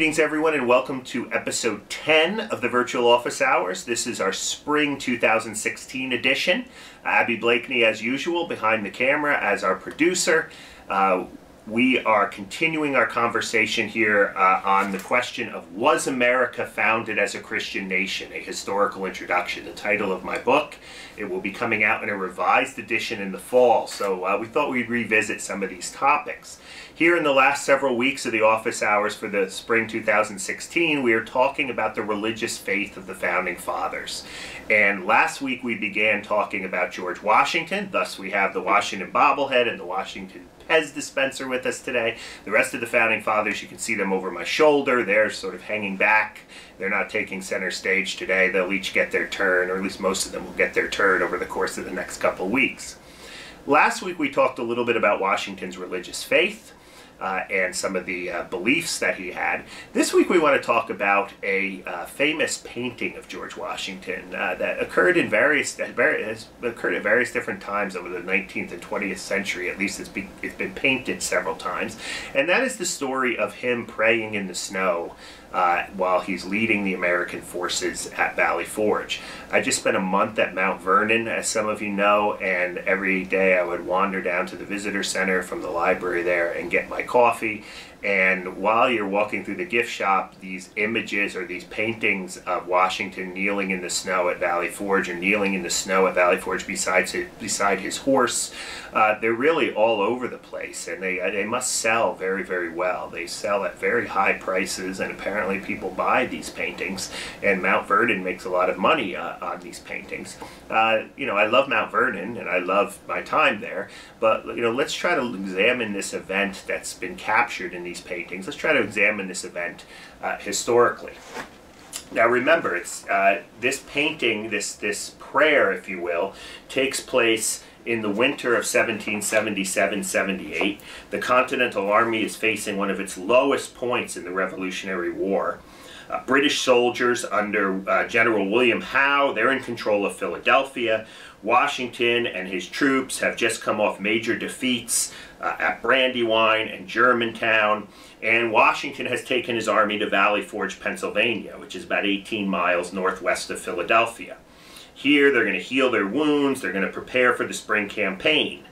Greetings, everyone, and welcome to episode 10 of the Virtual Office Hours. This is our spring 2016 edition. Abby Blakeney, as usual, behind the camera as our producer. Uh, we are continuing our conversation here uh, on the question of Was America Founded as a Christian Nation? A Historical Introduction, the title of my book. It will be coming out in a revised edition in the fall, so uh, we thought we'd revisit some of these topics. Here in the last several weeks of the office hours for the spring 2016, we are talking about the religious faith of the Founding Fathers. And last week we began talking about George Washington, thus we have the Washington bobblehead and the Washington Pez dispenser with us today. The rest of the Founding Fathers, you can see them over my shoulder. They're sort of hanging back. They're not taking center stage today. They'll each get their turn, or at least most of them will get their turn over the course of the next couple weeks. Last week we talked a little bit about Washington's religious faith uh, and some of the uh, beliefs that he had. This week we want to talk about a uh, famous painting of George Washington uh, that occurred in various, various occurred at various different times over the 19th and 20th century. At least it's, be, it's been painted several times, and that is the story of him praying in the snow uh, while he's leading the American forces at Valley Forge. I just spent a month at Mount Vernon, as some of you know, and every day I would wander down to the visitor center from the library there and get my coffee and while you're walking through the gift shop, these images or these paintings of Washington kneeling in the snow at Valley Forge or kneeling in the snow at Valley Forge beside his, beside his horse, uh, they're really all over the place. And they, they must sell very, very well. They sell at very high prices, and apparently people buy these paintings. And Mount Vernon makes a lot of money uh, on these paintings. Uh, you know, I love Mount Vernon and I love my time there, but, you know, let's try to examine this event that's been captured in the these paintings. Let's try to examine this event uh, historically. Now remember, it's uh, this painting, this this prayer, if you will, takes place in the winter of 1777-78. The Continental Army is facing one of its lowest points in the Revolutionary War. Uh, British soldiers under uh, General William Howe, they're in control of Philadelphia. Washington and his troops have just come off major defeats uh, at Brandywine and Germantown, and Washington has taken his army to Valley Forge, Pennsylvania, which is about 18 miles northwest of Philadelphia. Here, they're going to heal their wounds, they're going to prepare for the spring campaign.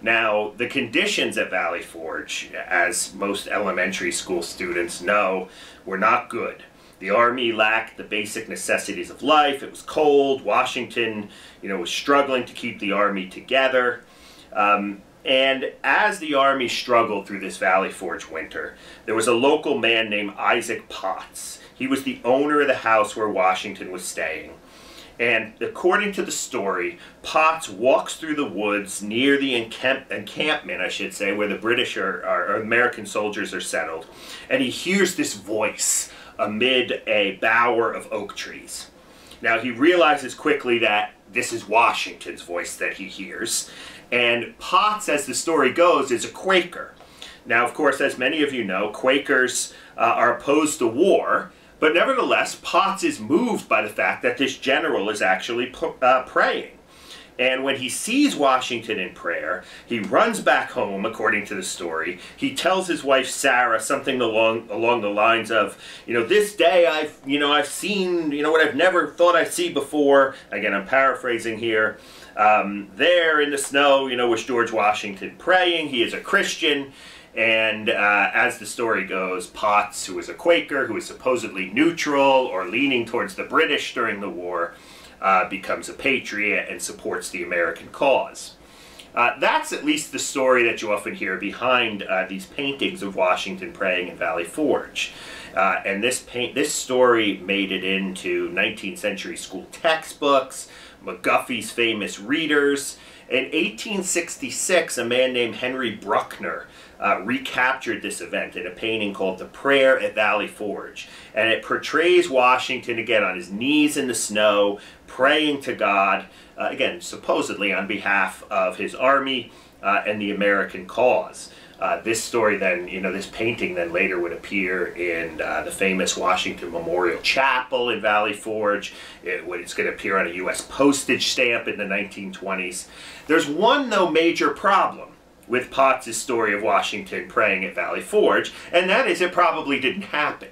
Now, the conditions at Valley Forge, as most elementary school students know, were not good. The army lacked the basic necessities of life. It was cold. Washington, you know, was struggling to keep the army together. Um, and as the army struggled through this Valley Forge winter, there was a local man named Isaac Potts. He was the owner of the house where Washington was staying. And according to the story, Potts walks through the woods near the encamp encampment, I should say, where the British or, American soldiers are settled. And he hears this voice amid a bower of oak trees. Now he realizes quickly that this is Washington's voice that he hears, and Potts, as the story goes, is a Quaker. Now, of course, as many of you know, Quakers uh, are opposed to war, but nevertheless, Potts is moved by the fact that this general is actually uh, praying. And when he sees Washington in prayer, he runs back home, according to the story. He tells his wife Sarah something along along the lines of, you know, this day I've, you know, I've seen, you know, what I've never thought I'd see before. Again, I'm paraphrasing here. Um, there in the snow, you know, was George Washington praying. He is a Christian. And uh, as the story goes, Potts, who was a Quaker, who was supposedly neutral or leaning towards the British during the war, uh, becomes a patriot and supports the American cause. Uh, that's at least the story that you often hear behind uh, these paintings of Washington praying in Valley Forge. Uh, and this paint, this story made it into 19th century school textbooks, McGuffey's famous readers. In 1866, a man named Henry Brueckner uh, recaptured this event in a painting called The Prayer at Valley Forge. And it portrays Washington again on his knees in the snow, praying to God, uh, again, supposedly on behalf of his army uh, and the American cause. Uh, this story then, you know, this painting then later would appear in uh, the famous Washington Memorial Chapel in Valley Forge. It, it's going to appear on a U.S. postage stamp in the 1920s. There's one, though, major problem with Potts' story of Washington praying at Valley Forge, and that is it probably didn't happen.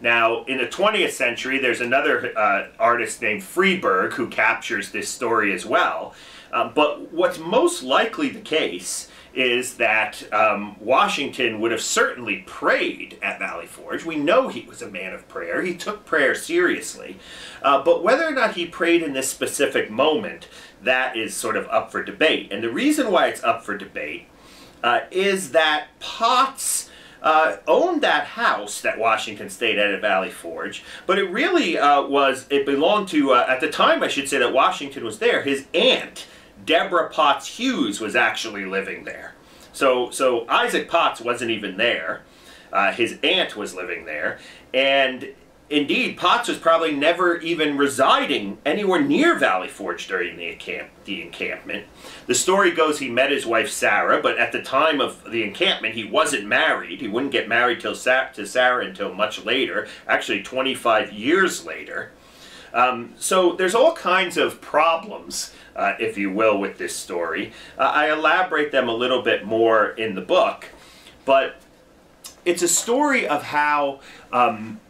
Now, in the 20th century, there's another uh, artist named Friberg who captures this story as well. Um, but what's most likely the case is that um, Washington would have certainly prayed at Valley Forge. We know he was a man of prayer. He took prayer seriously. Uh, but whether or not he prayed in this specific moment, that is sort of up for debate. And the reason why it's up for debate uh, is that Potts uh, owned that house that Washington stayed at at Valley Forge, but it really uh, was, it belonged to, uh, at the time I should say that Washington was there, his aunt, Deborah Potts Hewes, was actually living there. So, so Isaac Potts wasn't even there. Uh, his aunt was living there, and Indeed, Potts was probably never even residing anywhere near Valley Forge during the, encamp the encampment. The story goes he met his wife Sarah, but at the time of the encampment, he wasn't married. He wouldn't get married till Sa to Sarah until much later, actually 25 years later. Um, so there's all kinds of problems, uh, if you will, with this story. Uh, I elaborate them a little bit more in the book, but it's a story of how um,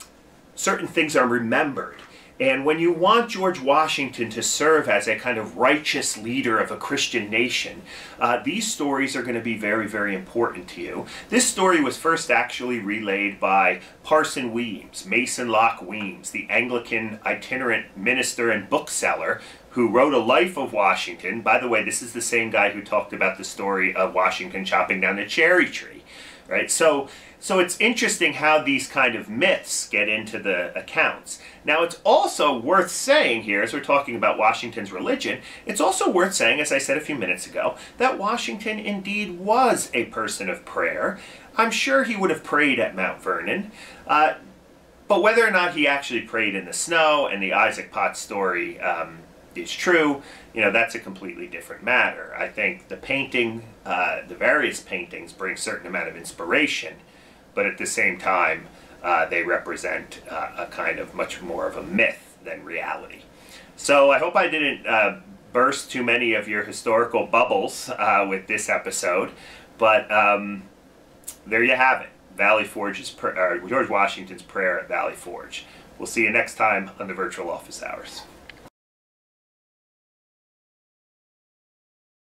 certain things are remembered. And when you want George Washington to serve as a kind of righteous leader of a Christian nation, uh, these stories are going to be very, very important to you. This story was first actually relayed by Parson Weems, Mason Locke Weems, the Anglican itinerant minister and bookseller who wrote a life of Washington. By the way, this is the same guy who talked about the story of Washington chopping down a cherry tree, right? So so it's interesting how these kind of myths get into the accounts. Now it's also worth saying here, as we're talking about Washington's religion, it's also worth saying, as I said a few minutes ago, that Washington indeed was a person of prayer. I'm sure he would have prayed at Mount Vernon. Uh, but whether or not he actually prayed in the snow and the Isaac Potts story um, is true, you know, that's a completely different matter. I think the painting, uh, the various paintings bring certain amount of inspiration but at the same time, uh, they represent uh, a kind of much more of a myth than reality. So I hope I didn't uh, burst too many of your historical bubbles uh, with this episode, but um, there you have it. Valley Forge's, George Washington's prayer at Valley Forge. We'll see you next time on the Virtual Office Hours.